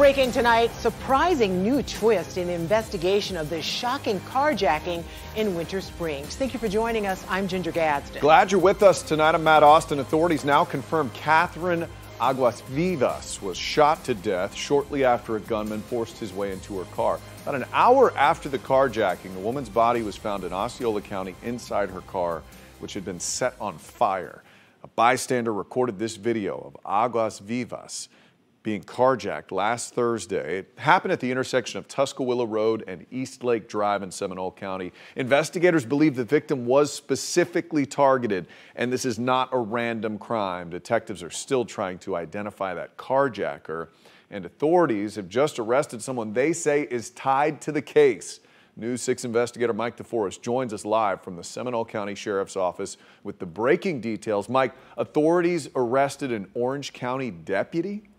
Breaking tonight, surprising new twist in the investigation of this shocking carjacking in Winter Springs. Thank you for joining us. I'm Ginger Gadsden. Glad you're with us tonight. I'm Matt Austin. Authorities now confirm Catherine Aguas Vivas was shot to death shortly after a gunman forced his way into her car. About an hour after the carjacking, the woman's body was found in Osceola County inside her car, which had been set on fire. A bystander recorded this video of Aguas Vivas being carjacked last Thursday. It happened at the intersection of Tuskawilla Road and East Lake Drive in Seminole County. Investigators believe the victim was specifically targeted, and this is not a random crime. Detectives are still trying to identify that carjacker, and authorities have just arrested someone they say is tied to the case. News 6 investigator Mike DeForest joins us live from the Seminole County Sheriff's Office with the breaking details. Mike, authorities arrested an Orange County deputy?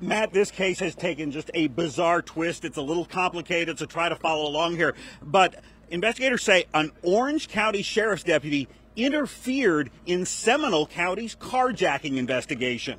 Matt, this case has taken just a bizarre twist. It's a little complicated, so try to follow along here. But investigators say an Orange County Sheriff's deputy interfered in Seminole County's carjacking investigation.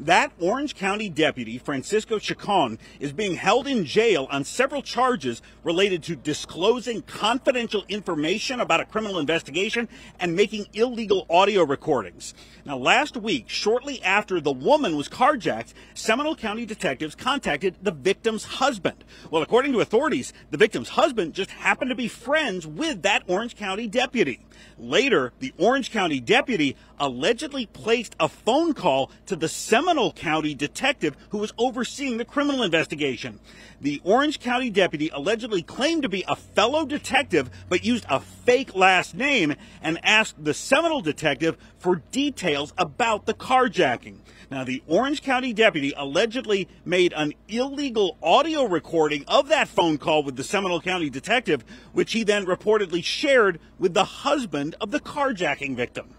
That Orange County deputy, Francisco Chacon, is being held in jail on several charges related to disclosing confidential information about a criminal investigation and making illegal audio recordings. Now, last week, shortly after the woman was carjacked, Seminole County detectives contacted the victim's husband. Well, according to authorities, the victim's husband just happened to be friends with that Orange County deputy. Later, the Orange County deputy allegedly placed a phone call to the Seminole County detective who was overseeing the criminal investigation. The Orange County deputy allegedly claimed to be a fellow detective but used a fake last name and asked the Seminole detective for details about the carjacking. Now, the Orange County deputy allegedly made an illegal audio recording of that phone call with the Seminole County detective, which he then reportedly shared with the husband of the carjacking victim.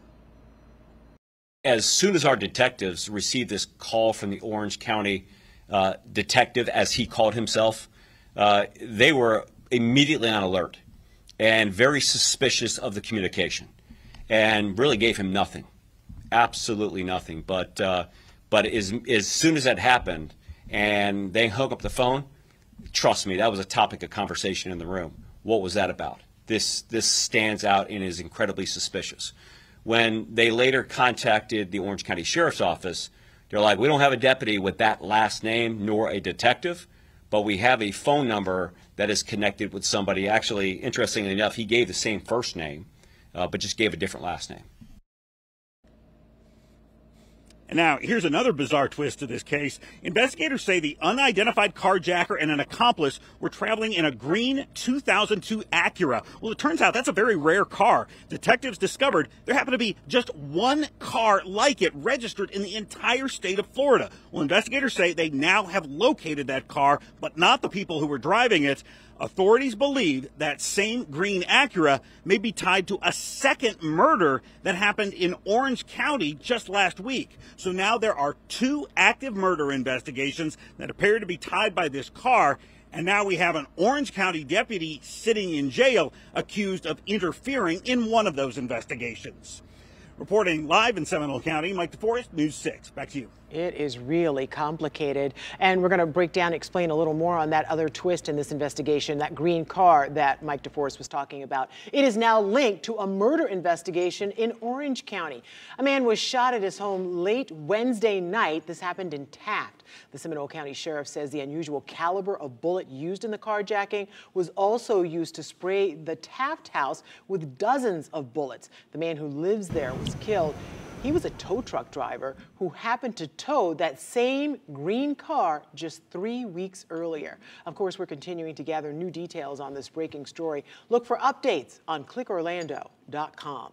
As soon as our detectives received this call from the Orange County uh, detective, as he called himself, uh, they were immediately on alert and very suspicious of the communication and really gave him nothing absolutely nothing. But uh, but as as soon as that happened and they hung up the phone, trust me, that was a topic of conversation in the room. What was that about? This this stands out and is incredibly suspicious. When they later contacted the Orange County Sheriff's Office, they're like, we don't have a deputy with that last name nor a detective, but we have a phone number that is connected with somebody. Actually, interestingly enough, he gave the same first name, uh, but just gave a different last name. Now, here's another bizarre twist to this case. Investigators say the unidentified carjacker and an accomplice were traveling in a green 2002 Acura. Well, it turns out that's a very rare car. Detectives discovered there happened to be just one car like it registered in the entire state of Florida. Well, investigators say they now have located that car, but not the people who were driving it. Authorities believe that same green Acura may be tied to a second murder that happened in Orange County just last week. So now there are two active murder investigations that appear to be tied by this car. And now we have an Orange County deputy sitting in jail accused of interfering in one of those investigations. Reporting live in Seminole County, Mike DeForest, News 6. Back to you. It is really complicated. And we're going to break down, explain a little more on that other twist in this investigation, that green car that Mike DeForest was talking about. It is now linked to a murder investigation in Orange County. A man was shot at his home late Wednesday night. This happened in Taft. The Seminole County Sheriff says the unusual caliber of bullet used in the carjacking was also used to spray the Taft house with dozens of bullets. The man who lives there was killed. He was a tow truck driver who happened to tow that same green car just three weeks earlier. Of course, we're continuing to gather new details on this breaking story. Look for updates on clickorlando.com.